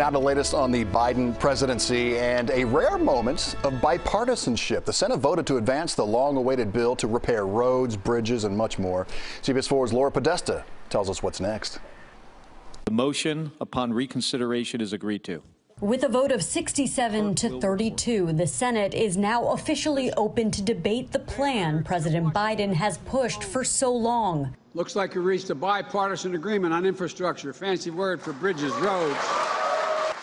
Now, the latest on the Biden presidency and a rare moment of bipartisanship. The Senate voted to advance the long awaited bill to repair roads, bridges, and much more. CBS 4's Laura Podesta tells us what's next. The motion upon reconsideration is agreed to. With a vote of 67 to 32, the Senate is now officially open to debate the plan President Biden has pushed for so long. Looks like we reached a bipartisan agreement on infrastructure, fancy word for bridges, roads,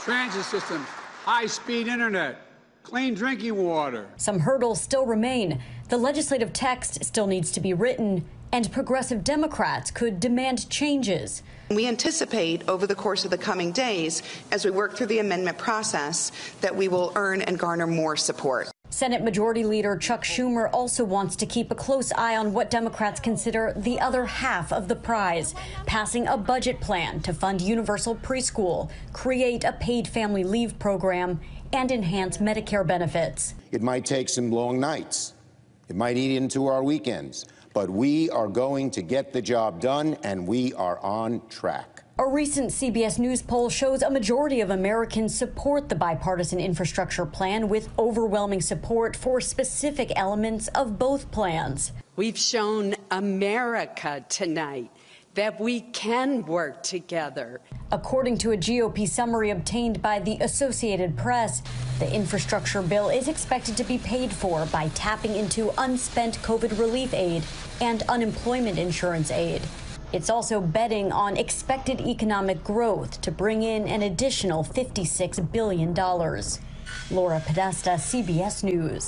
transit systems, high speed internet, clean drinking water. Some hurdles still remain. The legislative text still needs to be written, and progressive Democrats could demand changes. We anticipate over the course of the coming days, as we work through the amendment process, that we will earn and garner more support. Senate Majority Leader Chuck Schumer also wants to keep a close eye on what Democrats consider the other half of the prize passing a budget plan to fund universal preschool, create a paid family leave program, and enhance Medicare benefits. It might take some long nights, it might eat into our weekends but we are going to get the job done, and we are on track. A recent CBS News poll shows a majority of Americans support the bipartisan infrastructure plan with overwhelming support for specific elements of both plans. We've shown America tonight that we can work together. According to a GOP summary obtained by the Associated Press, the infrastructure bill is expected to be paid for by tapping into unspent COVID relief aid and unemployment insurance aid. It's also betting on expected economic growth to bring in an additional $56 billion. Laura Podesta, CBS News.